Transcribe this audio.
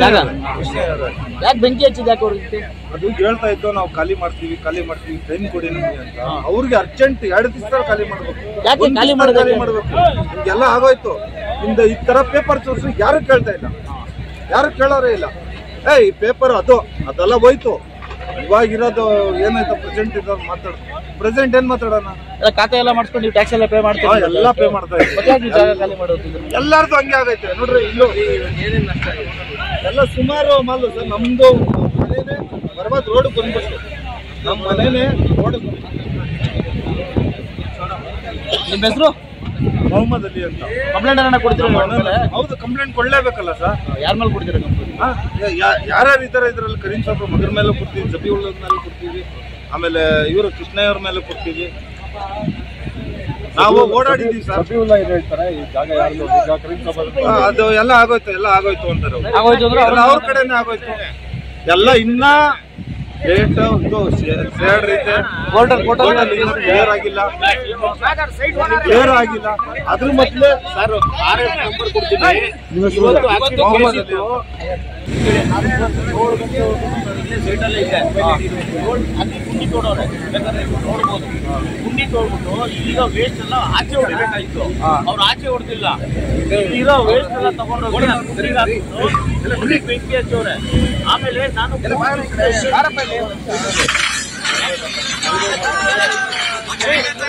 ಜಾಗ ಯಾಕೆ ಬೆಂಕಿ ಹಚ್ಚಿದ ಯಾಕೆ ಅವ್ರಿಗೆ? ಅದು ಹೇಳ್ತಾ ಇತ್ತು ನಾವು ಖಾಲಿ ಮಾಡ್ತೀವಿ ಖಾಲಿ ಮಾಡ್ತೀವಿ ಟೈಮ್ ಕೊಡಿ ನಮಗೆ ಅಂತ. ಅವ್ರಿಗೆ ಅರ್ಜೆಂಟ್ ಎರಡು ದಿವಸ ಖಾಲಿ ಮಾಡ್ಬೇಕು. ಯಾಕೆ ಖಾಲಿ ಮಾಡೋದು ಖಾಲಿ? ಮಾಡ್ಬೇಕು? ಹಿಂಗೆಲ್ಲ ಆಗೋಯ್ತು. ಇಂದ ಈ ತರ ಪೇಪರ್ ತೋರಿಸಿ ಯಾರು ಕೇಳ್ತಾ ಇಲ್ಲ? ಯಾರು ಕೇಳೋರೇ ಇಲ್ಲ? ಏ ಈ ಪೇಪರ್ ಅದು ಅದೆಲ್ಲ ಹೋಯ್ತು. ಇವಾಗಿರೋದು ಏನಾಯ್ತು? ಪ್ರೆಸೆಂಟ್ ಇರೋದು ಮಾತಾಡ. ಪ್ರೆಸೆಂಟ್ ಏನ್ ಮಾತಾಡೋಣ? ಎಲ್ಲ ಖಾತೆ ಎಲ್ಲ ಮಾಡ್ಕೊಂಡು ನೀವು ಟ್ಯಾಕ್ಸ್ ಎಲ್ಲ ಪೇ ಮಾಡ್ತೀವಿ ಎಲ್ಲ ಪೇ ಮಾಡ್ತಾ ಇದ್ದೀವಿ. ಖಾಲಿ ಮಾಡೋದು? ಎಲ್ಲಾರ್ದು ಹಂಗೆ ಆಗೈತೆ. ನೋಡ್ರಿ ಇಲ್ಲೂ ಎಲ್ಲ ಸುಮಾರು ಮಾಲು ಸರ್ ನಮ್ದು ಮನೇನೆ ಬರ್ಬಾದ್ ರೋಡ್ ಬಂದ್ಬಿಟ್ಟು. ನಮ್ಮ ಮನೇನೆ ರೋಡ್ ನಿಮ್ಮ ಹೆಸರು? ಮೊಹಮ್ಮದ್ ಅಲಿ ಅಂತ. ಕಂಪ್ಲೇಂಟ್ ಏನಾರ ಕೊಡ್ತೀರಾ ಹೌದು ಕಂಪ್ಲೇಂಟ್ ಕೊಡಲೇಬೇಕಲ್ಲ ಸರ್? ಯಾರ ಮೇಲೆ ಕೊಡ್ತೀರಾ ಕಂಪ್ಲೇಂಟ್ ಯಾರ್ಯಾರು ಇದ್ದಾರೆ ಇದರಲ್ಲಿ ಕರೀಂ ಸಾಬ್ರ ಮಗರ ಮೇಲೆ ಕೊಡ್ತೀವಿ ಜಬೀವುಲ್ ಮೇಲೆ ಕೊಡ್ತೀವಿ ಆಮೇಲೆ ಇವರು ಕೃಷ್ಣಯ್ಯವ್ರ ಮೇಲೆ ಕೊಡ್ತೀವಿ. ನಾವು ಓಡಾಡಿದೀವಿ ಸರ್. ಅದು ಎಲ್ಲ ಆಗೋಯ್ತು ಎಲ್ಲ ಆಗೋಯ್ತು ಅಂತಾರೆ ಅವ್ರ ಕಡೆನೇ ಆಗೋಯ್ತು. ಎಲ್ಲ ಇನ್ನ ರೇಟ್ ಒಂದು ಶೇರ್ ರೀತಿ ಕೋರ್ಟಲ್ ಕೋರ್ಟಲ್ ಕ್ಲಿಯರ್ ಆಗಿಲ್ಲ. ಕ್ಲಿಯರ್ ಆಗಿಲ್ಲ. ಅದ್ರ ಮೊದಲು ಸರ್ ಮೊಹಮ್ಮದ್ ಅಲಿ ಅಂತ. ಗುಂಡಿ ತೋಡವ್ರೆ ಬೇಕಾದ್ರೆ ನೋಡ್ಬೋದು ಗುಂಡಿ ತೋಡ್ಬಿಟ್ಟು ಈಗ ವೇಸ್ಟ್ ಎಲ್ಲ ಆಚೆ ಹೊಡಿಬೇಕಾಯ್ತು ಅವ್ರು ಆಚೆ ಹೊಡೆದಿಲ್ಲ ಇರೋ ವೇಸ್ಟ್ ಎಲ್ಲ ತಗೊಂಡೋಗಿ ಬೆಂಕಿ ಹಚ್ಚವ್ರೆ ಆಮೇಲೆ ನಾನು ・えっ?